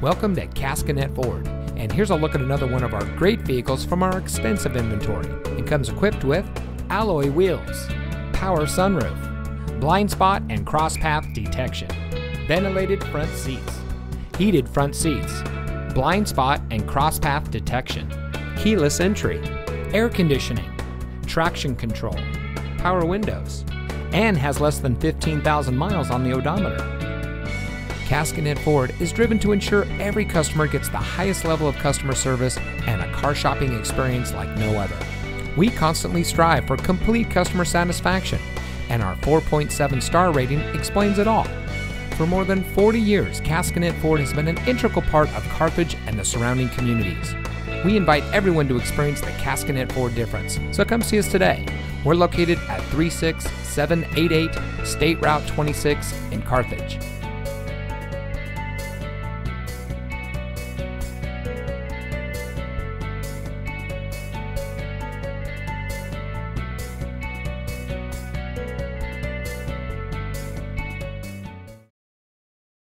Welcome to Caskinette Ford, and here's a look at another one of our great vehicles from our extensive inventory. It comes equipped with alloy wheels, power sunroof, blind spot and cross path detection, ventilated front seats, heated front seats, blind spot and cross path detection, keyless entry, air conditioning, traction control, power windows, and has less than 15,000 miles on the odometer. Caskinette Ford is driven to ensure every customer gets the highest level of customer service and a car shopping experience like no other. We constantly strive for complete customer satisfaction, and our 4.7 star rating explains it all. For more than 40 years, Caskinette Ford has been an integral part of Carthage and the surrounding communities. We invite everyone to experience the Caskinette Ford difference, so come see us today. We're located at 36788 State Route 26 in Carthage.